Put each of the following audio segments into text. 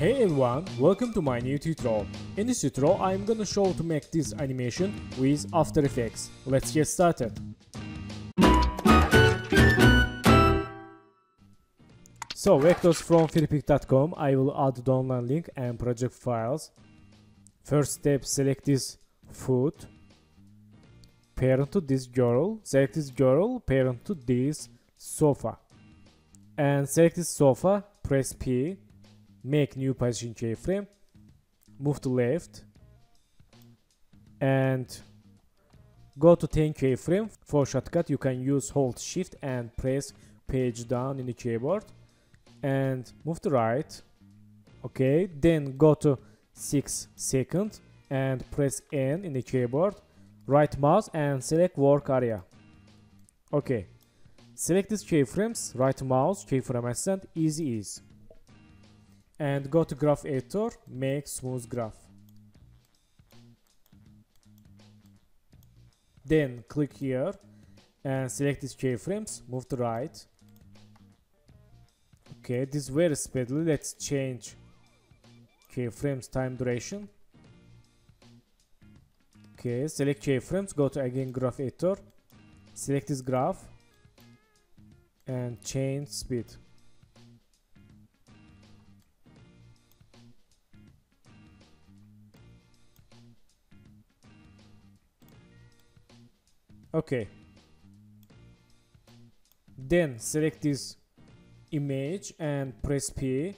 Hey everyone, welcome to my new tutorial. In this tutorial, I'm gonna show to make this animation with After Effects. Let's get started. So vectors from freepik.com, I will add the download link and project files. First step, select this foot. parent to this girl, select this girl, parent to this sofa. And select this sofa, press P, make new position keyframe, move to left, and go to 10 keyframe. For shortcut, you can use hold shift and press page down in the keyboard and move to right. Okay then go to 6 seconds and press N in the keyboard right mouse and select work area. Okay select these keyframes right mouse keyframe assistant easy ease and go to graph editor make smooth graph then click here and select these keyframes move to right Okay, this is very speedily. Let's change keyframes time duration. Okay, select keyframes, go to again graph editor, select this graph and change speed. Okay. Then select this image and press P.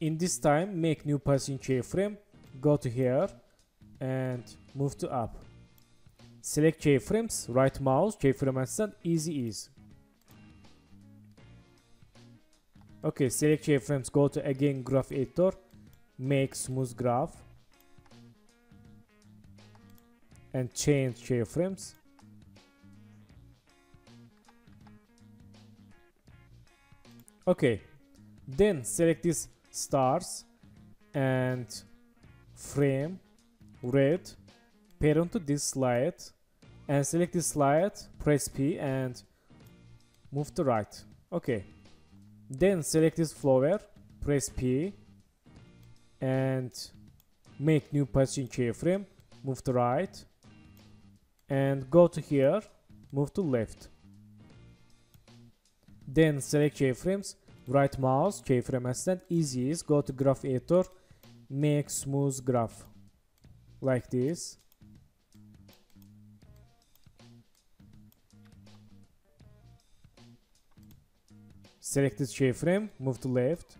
In this time, make new position keyframe, go to here and move to up. Select keyframes, right mouse, keyframe assistant, easy ease. Okay, select keyframes, go to again graph editor, make smooth graph and change keyframes. Okay. Then select this stars and frame red parent to this slide and select this slide press P and move to right. Okay. Then select this flower press P and make new position keyframe move to right and go to here move to left then select keyframes, right mouse, keyframe assistant, easy ease, go to graph editor, make smooth graph, like this. Select this keyframe, move to left.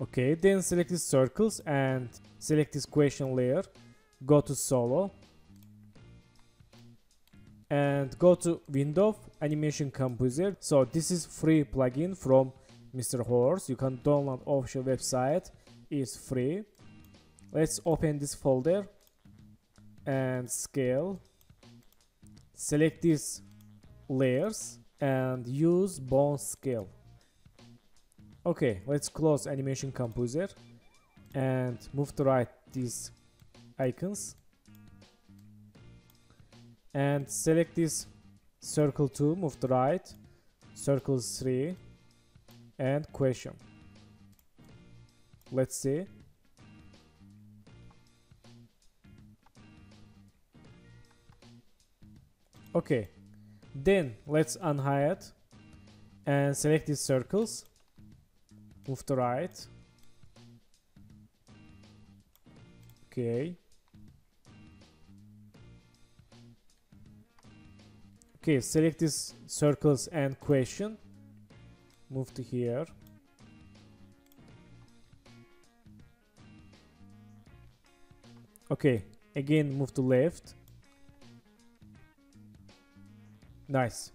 Okay, then select these circles and select this question layer. Go to solo and go to window animation composer. So this is free plugin from Mister Horse. You can download official website. Is free. Let's open this folder and scale. Select these layers and use bone scale. Okay let's close animation composer and move to right these icons and select this circle 2 move to right circle 3 and question. Let's see. Okay then let's unhide and select these circles. Move to right. Okay Okay, select these circles and question. Move to here. Okay, again move to left. Nice.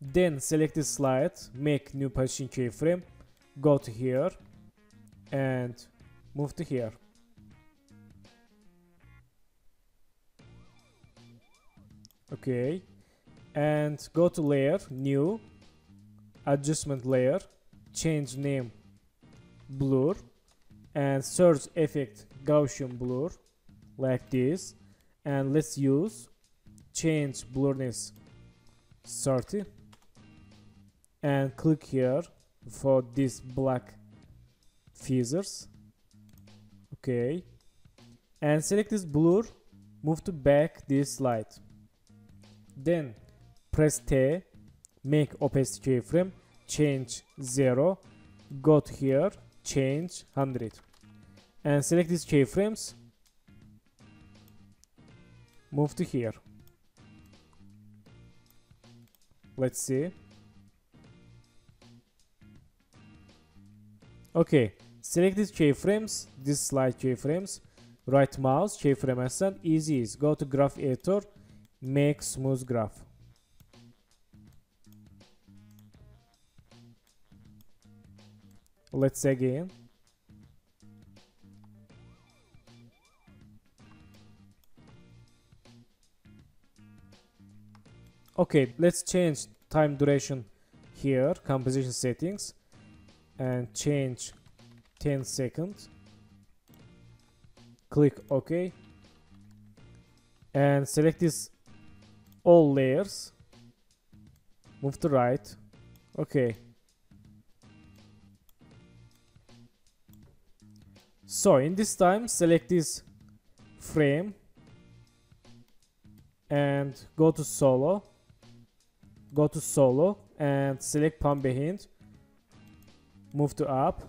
Then select this slide, make new position keyframe, go to here and move to here. Okay and go to layer new. Adjustment layer. Change name blur. And search effect Gaussian blur. Like this. And let's use change blurriness 30 and click here for this black feathers. Okay and select this blur. Move to back this light then press T make opacity keyframe change 0 go to here change 100 and select these keyframes. Move to here. Let's see. Okay select these keyframes this slide keyframes right mouse keyframe assistant easy ease. Go to graph editor make smooth graph. Let's say again. Okay let's change time duration here composition settings and change 10 seconds. Click ok. And select this all layers. Move to right. Okay. So in this time select this frame and go to solo. Go to solo and select pan behind. Move to up.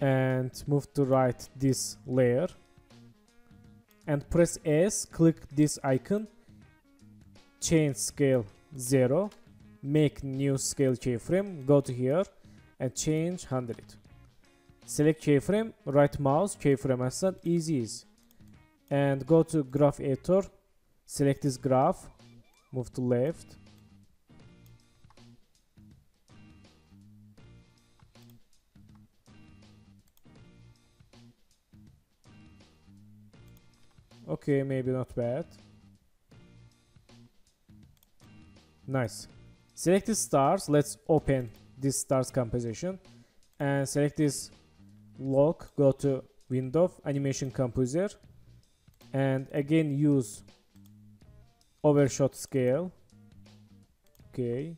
And move to right this layer and press S click this icon change scale 0 make new scale keyframe go to here and change 100 select keyframe right mouse keyframe assistant easy ease and go to graph editor select this graph move to left okay maybe not bad. Nice. Select the stars. Let's open this stars composition. And select this lock. Go to window animation composer. And again use overshot scale. Okay.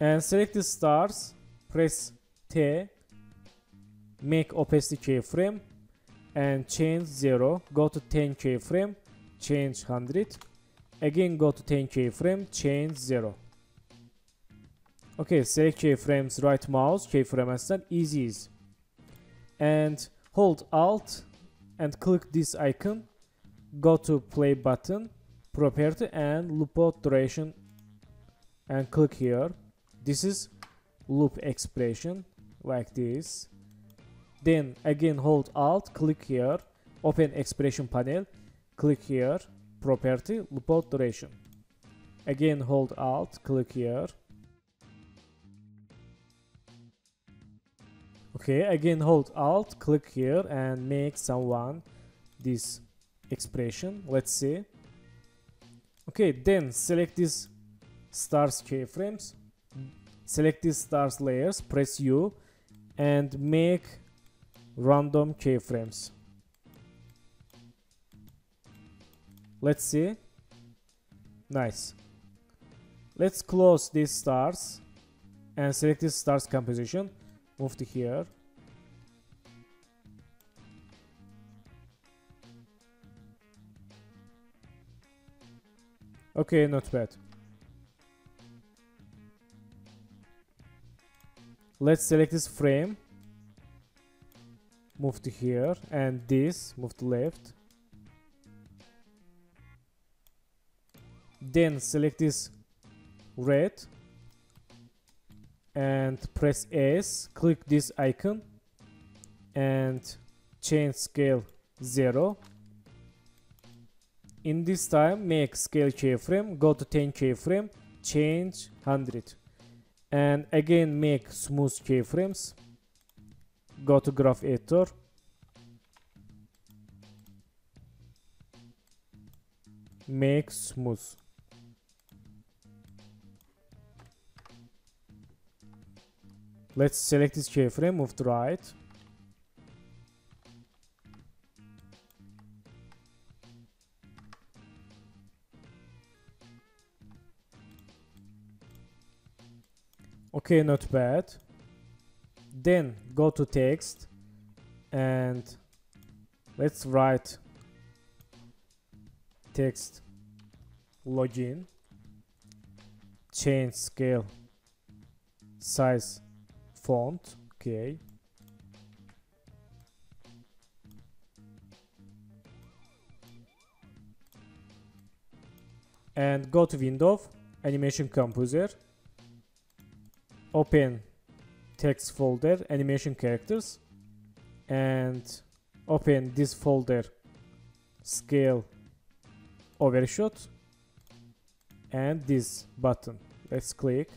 And select the stars. Press T make opacity keyframe and change 0 go to 10 keyframe change 100 again go to 10 keyframe change 0 okay select keyframes right mouse keyframe assistant easy and hold alt and click this icon. Go to play button property and loop duration and click here. This is loop expression like this then again hold alt click here open expression panel click here property loop out duration. Again hold alt click here. Okay again hold alt click here and make someone this expression let's see okay then select this stars keyframes select these stars layers press u and make random keyframes. Let's see. Nice. Let's close these stars and select this stars composition. Move to here. Okay not bad. Let's select this frame move to here and this move to left. Then select this red and press S click this icon and change scale 0 in this time make scale keyframe go to 10 keyframe change 100 and again make smooth keyframes go to graph editor. Make smooth. Let's select this keyframe move to right. Okay not bad. Then go to text and let's write text login change scale size font okay and go to window animation composer open text folder animation characters and open this folder scale overshot and this button. Let's click.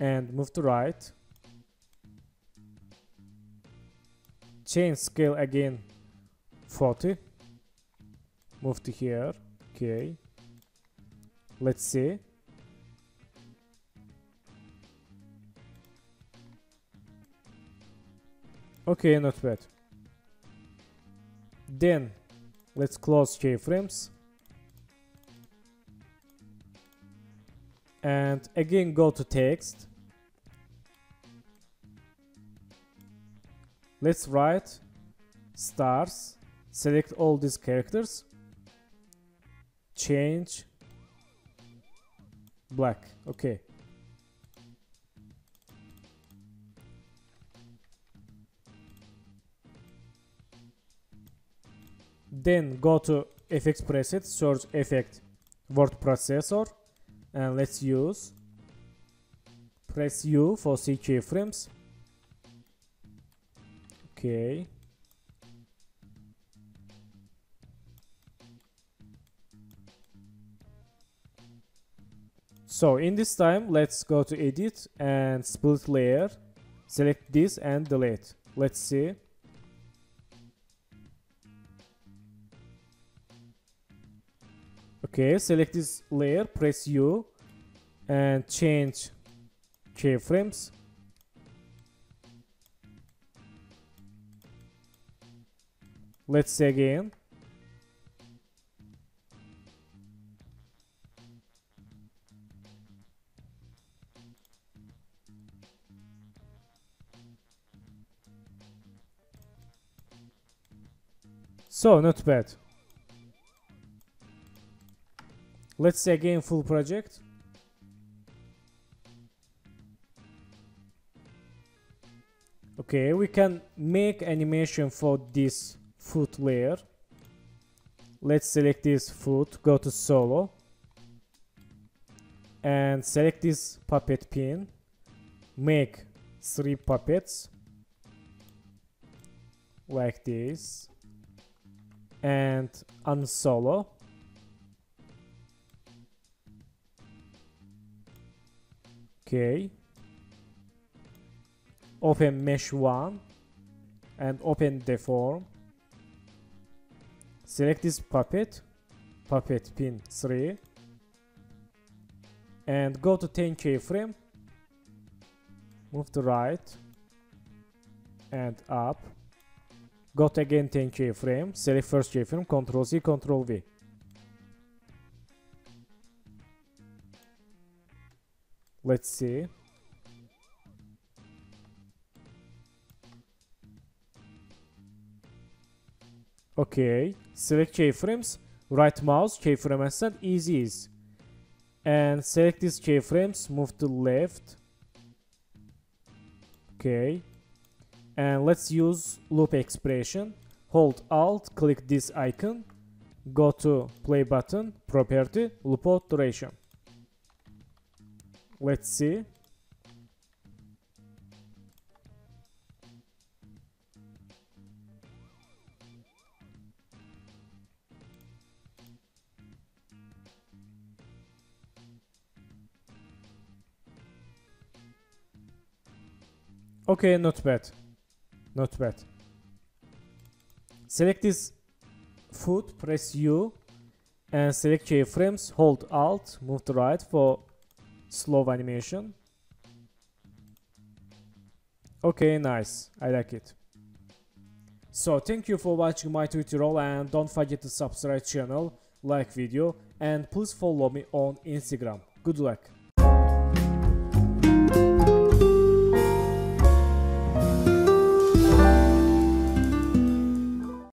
And move to right. Change scale again 40 move to here okay. Let's see okay not bad then let's close keyframes. And again go to text. Let's write stars select all these characters change black. Okay then go to FX preset search effect word processor and let's use press U for C keyframes okay. So in this time let's go to edit and split layer. Select this and delete. Let's see okay select this layer press u and change keyframes. Let's say again. So not bad let's say again full project. Okay we can make animation for this foot layer. Let's select this foot go to solo and select this puppet pin. Make three puppets like this and unsolo okay. Open mesh 1 and open deform select this puppet puppet pin 3 and go to 10 keyframe move to right and up. Go to again 10 keyframe select first keyframe ctrl c ctrl v let's see. Okay select keyframes right mouse keyframe assistant easy ease. And select these keyframes move to left. Okay. And let's use loop expression. Hold alt click this icon. Go to play button property loop duration let's see Okay, not bad. Not bad. Select this foot, press U, and select keyframes, hold Alt, move to right for slow animation. Okay, nice. I like it. So, thank you for watching my tutorial and don't forget to subscribe channel like video and please follow me on Instagram. Good luck.